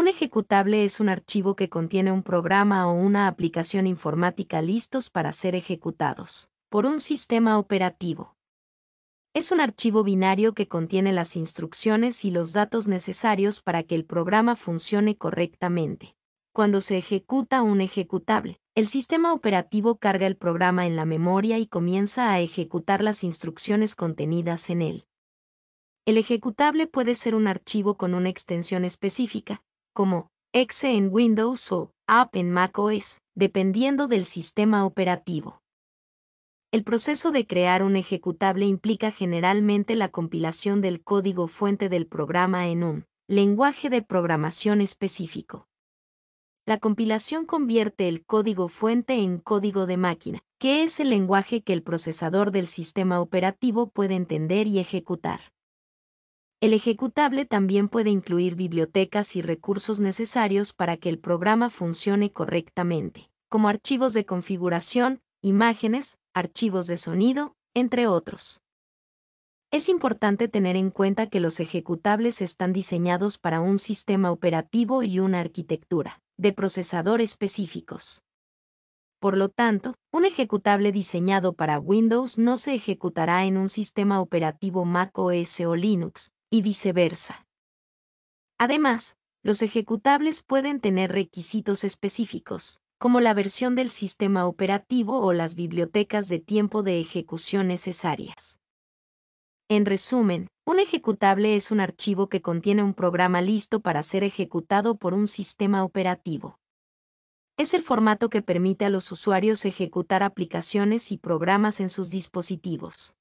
Un ejecutable es un archivo que contiene un programa o una aplicación informática listos para ser ejecutados por un sistema operativo. Es un archivo binario que contiene las instrucciones y los datos necesarios para que el programa funcione correctamente. Cuando se ejecuta un ejecutable, el sistema operativo carga el programa en la memoria y comienza a ejecutar las instrucciones contenidas en él. El ejecutable puede ser un archivo con una extensión específica, como exe en Windows o app en macOS, dependiendo del sistema operativo. El proceso de crear un ejecutable implica generalmente la compilación del código fuente del programa en un lenguaje de programación específico. La compilación convierte el código fuente en código de máquina, que es el lenguaje que el procesador del sistema operativo puede entender y ejecutar. El ejecutable también puede incluir bibliotecas y recursos necesarios para que el programa funcione correctamente, como archivos de configuración, imágenes, archivos de sonido, entre otros. Es importante tener en cuenta que los ejecutables están diseñados para un sistema operativo y una arquitectura de procesador específicos. Por lo tanto, un ejecutable diseñado para Windows no se ejecutará en un sistema operativo Mac OS o Linux, y viceversa. Además, los ejecutables pueden tener requisitos específicos, como la versión del sistema operativo o las bibliotecas de tiempo de ejecución necesarias. En resumen, un ejecutable es un archivo que contiene un programa listo para ser ejecutado por un sistema operativo. Es el formato que permite a los usuarios ejecutar aplicaciones y programas en sus dispositivos.